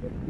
何?